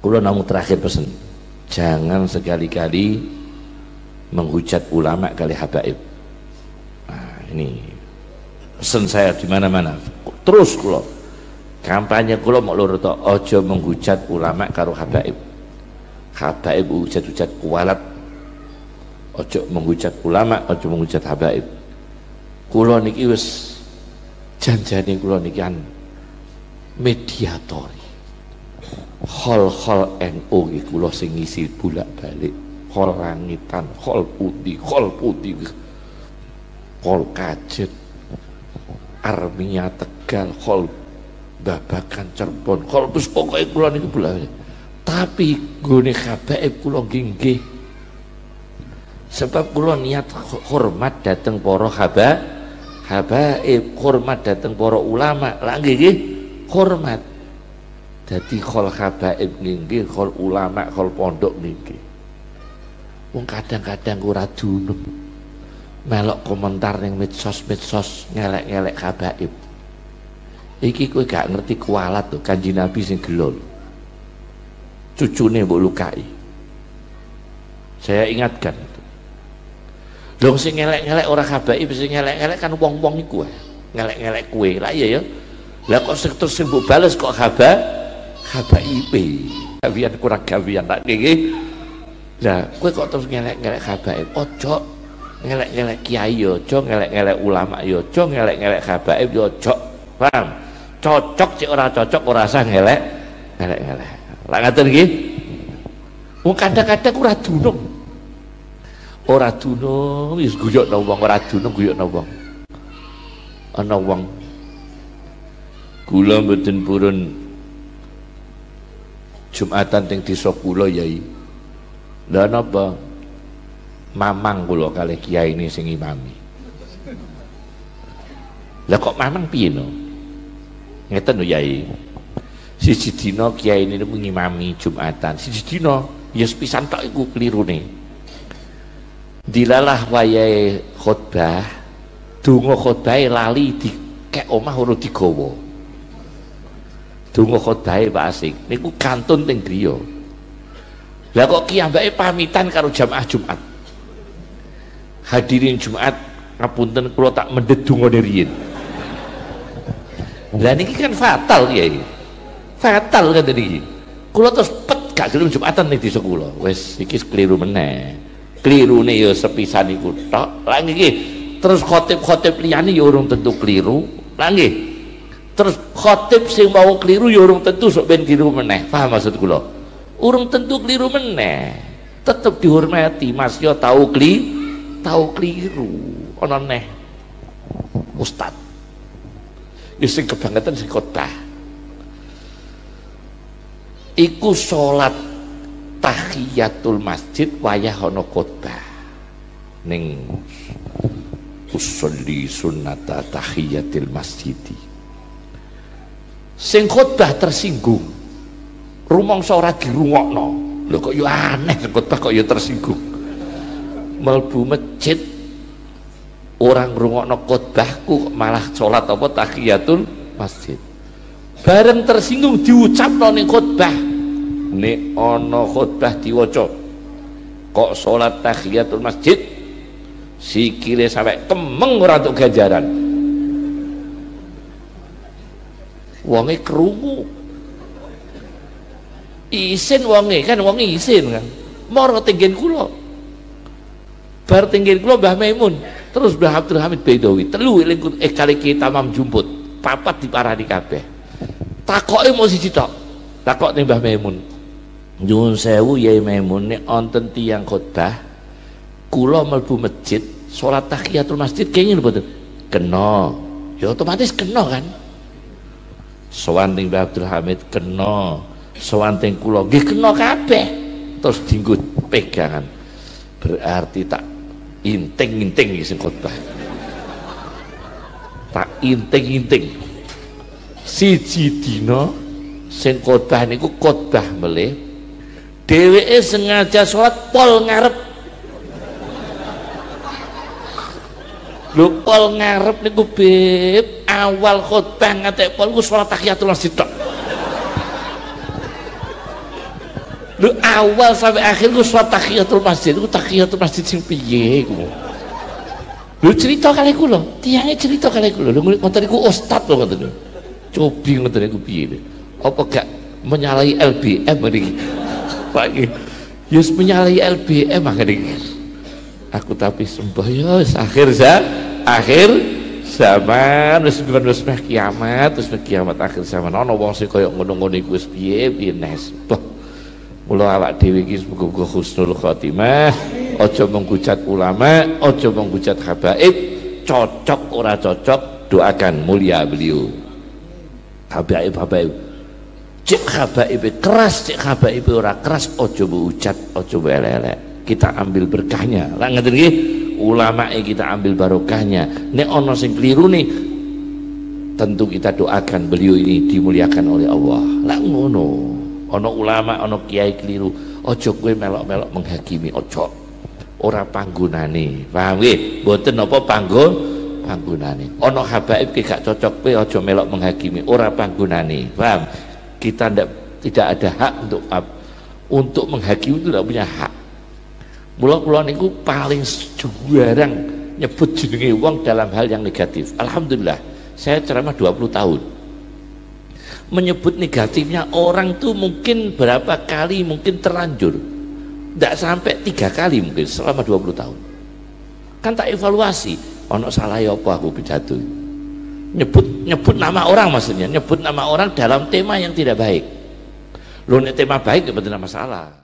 Kulo namun terakhir pesan, jangan sekali-kali menghujat ulama kali habaib. Nah, ini pesan saya di mana-mana. Terus kulo kampanye kulo mau to ojo menghujat ulama karo habaib. Habaib hujat-hujat kualat. Ojo menghujat ulama, ojo menghujat habaib. Kulo niki wis janjane kulo niki mediator hol-hol NU iki kula sing ngisi bolak-balik. Hol langitan hol putih hol putih. Hol kajet armia tegal hol babakan cerbon hol terus pokoknya kula niku bolak tapi gone habaib kula nggih sebab kula niat hormat dateng para haba habaib hormat dateng para ulama. Lagi nggih hormat jadi khol habaib nggih khol ulama khol pondok nggih wong kadang-kadang ora dunung. Melok komentar ning medsos-medsos ngelek-ngelek habaib iki kowe gak ngerti kualat tuh kanji nabi sing gelol. Cucune mbok lukai. Saya ingatkan Dong sing ngelek-ngelek ora habaib sing ngelek-ngelek kan wong-wong iku ngelek-ngelek kue lah iya ya. Lah kok terus sing bales kok haba HBIP gawian kurang gawian tak gini lah kue kok terus ngelek-ngelek habaib ojo ngelek-ngelek kiai ojo ngelek-ngelek ulama ojo ngelek-ngelek habaib ojo paham? Cocok cek ora cocok ora sah ngelek. Ngelek-ngelek. Lah ngaten nggih? Wong kadang-kadang ora dunung. Ora dunung. Wis guyokno wong ora dunung guyokno wong. Ana wong. Kula mboten purun Jumatan teng desa kula yai. Lah napa? Mamang kula kalih kiai ini sing imami. Lah kok mamang piye no? Ngeten lho yai. Siji dina kiai ini ngimami Jumatan. Siji dina ya sepisan tok iku klirune. Dilalah wayahe khotbah, donga khotbah lali di kek omah ora digawa. Donga khodahe Pak Asik niku kantun teng griya. Lah kok kiyambake pamitan karo jamaah Jumat? Hadirin Jumat ngapunten kula tak mendet donga riyin lah niki kan fatal ya fatal kan niki kula terus pet gak gelem Jumatan ning desa kula. Wis iki keliru meneh. Klirune ya sepisan iku tok. Lah niki terus khotib-khotib liyane ya urung tentu keliru. Lah nggih terus khotib sing mau keliru ya urung tentu sok ben keliru meneh. Paham maksud kula? Urung tentu keliru meneh. Tetep dihormati mas yo tahu kli tahu keliru. Ana neh. Ustad. Ya sing kebangetan sing khotbah. Iku salat tahiyatul masjid wayah ana khotbah. Ning usolli sunnata tahiyatil masjidi sing khotbah tersinggung. Rumangsa ora dirungokno. Lho kok yo aneh khotbah kok yo tersinggung? Melbu masjid orang rungokno khotbahku malah sholat apa tahiyatul masjid. Bareng tersinggung diucapno ning khotbah. Nek ana khotbah diwaca kok sholat tahiyatul masjid? Sikile sampai kemeng ora untuk ganjaran wonge krungu. Isin wonge kan wonge isin kan? Moro tinggen kula. Bar tinggen kula Mbah Maimun. Terus Mbah Abdul Hamid Baidowi telu eling eh kali kita mam jumput papat diparani kabeh. Takoke mau siji tok. Takok ning Mbah Maimun? Nyuwun sewu Yai Maimun nek wonten tiyang khotbah kula mlebu masjid salat tahiyatul masjid kenging mboten? Kena. Ya otomatis kena kan Sewanting Mbah Abdul Hamid kena. Sewanting kula nggih kena kabeh. Terus dienggo pegangan. Berarti tak inting-inting sing khotbah. Tak inting-inting. Siji dina sing khotbah niku khotbah melih. Dheweke sengaja sholat pol ngarep. Lho pol ngarep niku beb awal khutbah ngatek pol ku salat tahiyatul masjid tok. Lu awal sampai akhir ku sholat tahiyatul masjid ku tahiyatul masjid sing piye ku? Lu cerita kali ku lo tiangnya cerita kali ku lo lu ngoten iku ustad lo ngoten cobi ngoten iku piye apa gak menyalahi LBM ini pagi Yus menyalahi LBM akhirnya aku tapi sembah ya akhir za akhir zaman wis wis kiamat wis kiamat akhir zaman. Ana wong sing kaya ngono-ngono iku wis piye? Piye nes? Mula awak dhewe iki muga husnul khotimah. Aja menghujat ulama aja menghujat habaib. Cocok ora cocok doakan mulia beliau. Habaib habaib. Cek habaib keras cek habaib ora keras. Ojo berujat ojo elek kita ambil berkahnya. Lah ngerti ulama kita ambil barokahnya. Nek ono sing keliru nih tentu kita doakan beliau ini dimuliakan oleh Allah. Lah ngono. Ono ulama ono kiai keliru. Ojo gue melok-melok menghakimi ojo. Ora panggunane. Paham nggih? Mboten apa panggon panggunane. Ono habaib ki gak cocok pe ojo melok menghakimi ora panggunane. Paham? Kita tidak tidak ada hak untuk untuk menghakimi itu tidak punya hak mula-mula niku paling jarang nyebut jenenge wong dalam hal yang negatif. Alhamdulillah saya ceramah 20 tahun. Menyebut negatifnya orang tuh mungkin berapa kali mungkin terlanjur. Tidak sampai tiga kali mungkin selama 20 tahun. Kan tak evaluasi ono salah ya apa aku pidato. Nyebut nyebut nama orang maksudnya nyebut nama orang dalam tema yang tidak baik. Lo tema baik ya betul masalah